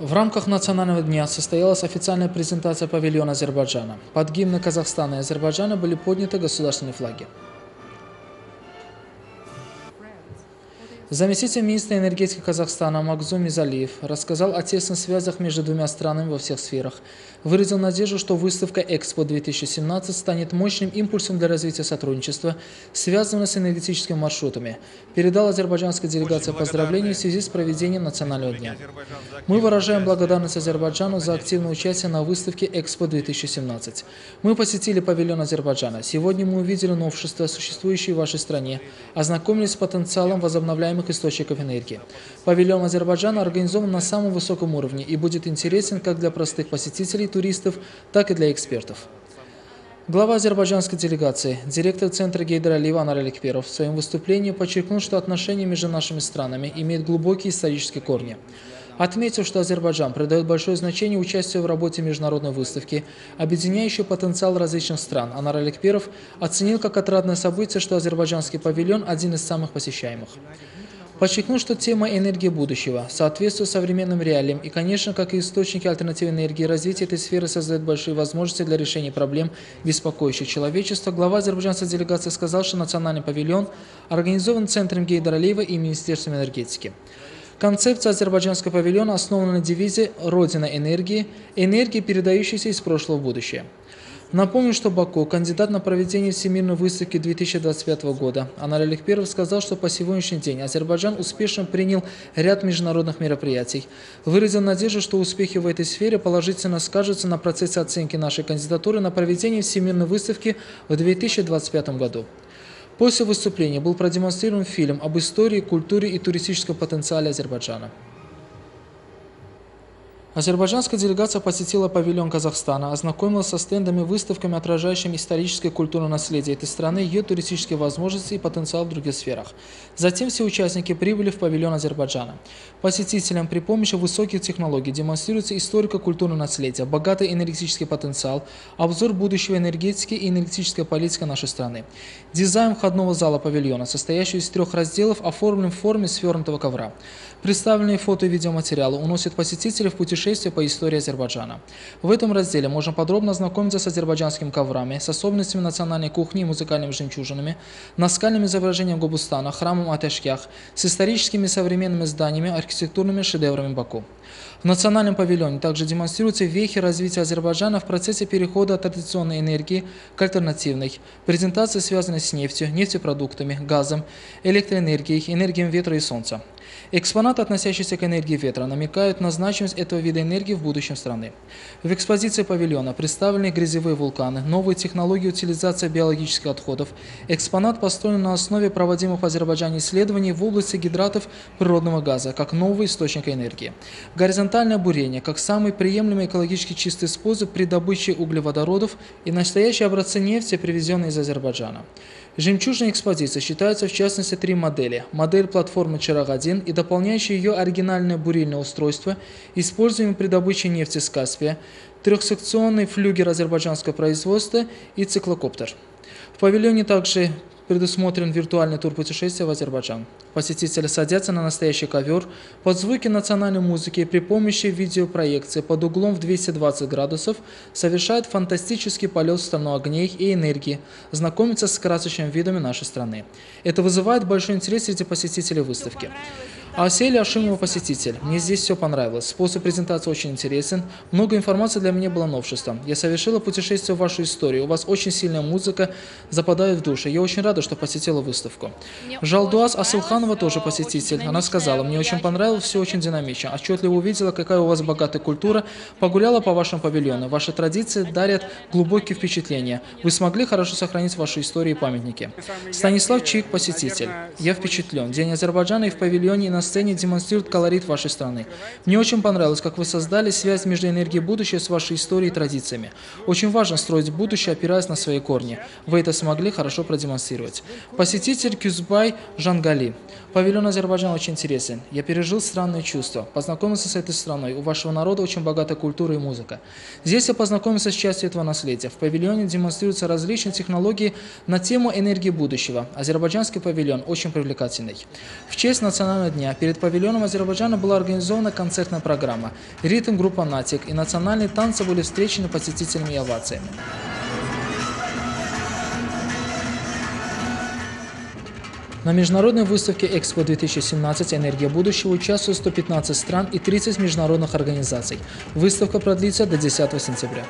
В рамках Национального дня состоялась официальная презентация павильона Азербайджана. Под гимны Казахстана и Азербайджана были подняты государственные флаги. Заместитель министра энергетики Казахстана Макзум Мизалиев рассказал о тесных связях между двумя странами во всех сферах. Выразил надежду, что выставка «Экспо-2017» станет мощным импульсом для развития сотрудничества, связанного с энергетическими маршрутами. Передал азербайджанской делегации поздравления в связи с проведением Национального дня. Мы выражаем благодарность Азербайджану за активное участие на выставке «Экспо-2017». Мы посетили павильон Азербайджана. Сегодня мы увидели новшества, существующие в вашей стране, ознакомились с потенциалом возобновляемых возобновляемых источников энергии. Павильон Азербайджана организован на самом высоком уровне и будет интересен как для простых посетителей, туристов, так и для экспертов. Глава азербайджанской делегации, директор Центра Гейдера Ливан Аликперов в своем выступлении подчеркнул, что отношения между нашими странами имеют глубокие исторические корни. Отметив, что Азербайджан придает большое значение участию в работе международной выставки, объединяющей потенциал различных стран, Анар Аликперов оценил как отрадное событие, что азербайджанский павильон один из самых посещаемых. Подчеркну, что тема энергии будущего соответствует современным реалиям и, конечно, как и источники альтернативной энергии, развитие этой сферы создает большие возможности для решения проблем, беспокоящих человечество. Глава азербайджанской делегации сказал, что национальный павильон организован Центром Гейдара Алиева и Министерством энергетики. Концепция азербайджанского павильона основана на девизе «Родина энергии» – энергии, передающейся из прошлого в будущее. Напомню, что Баку, кандидат на проведение Всемирной выставки 2025 года, Анар Аликперов сказал, что по сегодняшний день Азербайджан успешно принял ряд международных мероприятий. Выразил надежду, что успехи в этой сфере положительно скажутся на процессе оценки нашей кандидатуры на проведение Всемирной выставки в 2025 году. После выступления был продемонстрирован фильм об истории, культуре и туристическом потенциале Азербайджана. Азербайджанская делегация посетила павильон Казахстана, ознакомилась со стендами, выставками, отражающими историческое культурное наследие этой страны, ее туристические возможности и потенциал в других сферах. Затем все участники прибыли в павильон Азербайджана. Посетителям при помощи высоких технологий демонстрируется историко-культурное наследие, богатый энергетический потенциал, обзор будущего энергетики и энергетической политики нашей страны. Дизайн входного зала павильона, состоящий из трех разделов, оформлен в форме свернутого ковра. Представленные фото и видеоматериалы уносят посетителей в путешествие по истории Азербайджана. В этом разделе можно подробно ознакомиться с азербайджанскими коврами, с особенностями национальной кухни и музыкальными жемчужинами, наскальным изображением Гобустана, храмом Атешкях, с историческими современными зданиями, архитектурными шедеврами Баку. В национальном павильоне также демонстрируются вехи развития Азербайджана в процессе перехода от традиционной энергии к альтернативной, презентации, связанной с нефтью, нефтепродуктами, газом, электроэнергией, энергией ветра и солнца. Экспонаты, относящиеся к энергии ветра, намекают на значимость этого вида энергии в будущем страны. В экспозиции павильона представлены грязевые вулканы, новые технологии утилизации биологических отходов. Экспонат построен на основе проводимых в Азербайджане исследований в области гидратов природного газа, как новый источник энергии. Горизонтальное бурение, как самый приемлемый экологически чистый способ при добыче углеводородов и настоящие образцы нефти, привезенные из Азербайджана. Жемчужной экспозицией считаются в частности три модели. Модель платформы «Чараг-1» и дополняющее ее оригинальное бурильное устройство, используемое при добыче нефти с Каспия, трехсекционный флюгер азербайджанского производства и циклокоптер. В павильоне также предусмотрен виртуальный тур путешествия в Азербайджан. Посетители садятся на настоящий ковер под звуки национальной музыки при помощи видеопроекции под углом в 220 градусов совершают фантастический полет в страну огней и энергии, знакомятся с красочными видами нашей страны. Это вызывает большой интерес среди посетителей выставки. А Селия Ашимова посетитель. Мне здесь все понравилось. Способ презентации очень интересен. Много информации для меня было новшеством. Я совершила путешествие в вашу историю. У вас очень сильная музыка, западает в душу. Я очень рада, что посетила выставку. Жалдуаз Асылханова тоже посетитель. Она сказала, мне очень понравилось, все очень динамично. Отчетливо увидела, какая у вас богатая культура. Погуляла по вашему павильону. Ваши традиции дарят глубокие впечатления. Вы смогли хорошо сохранить ваши истории и памятники. Станислав Чик посетитель. Я впечатлен. День Азербайджана и в павильоне и на сцене демонстрирует колорит вашей страны. Мне очень понравилось, как вы создали связь между энергией будущего с вашей историей и традициями. Очень важно строить будущее, опираясь на свои корни. Вы это смогли хорошо продемонстрировать. Посетитель Кюзбай Жангали. Павильон Азербайджана очень интересен. Я пережил странные чувства. Познакомился с этой страной. У вашего народа очень богатая культура и музыка. Здесь я познакомился с частью этого наследия. В павильоне демонстрируются различные технологии на тему энергии будущего. Азербайджанский павильон очень привлекательный. В честь Национального дня дня перед павильоном Азербайджана была организована концертная программа. Ритм группа «Натик» и национальные танцы были встречены посетителями и овациями. На международной выставке «Экспо-2017. Энергия будущего» участвуют 115 стран и 30 международных организаций. Выставка продлится до 10 сентября.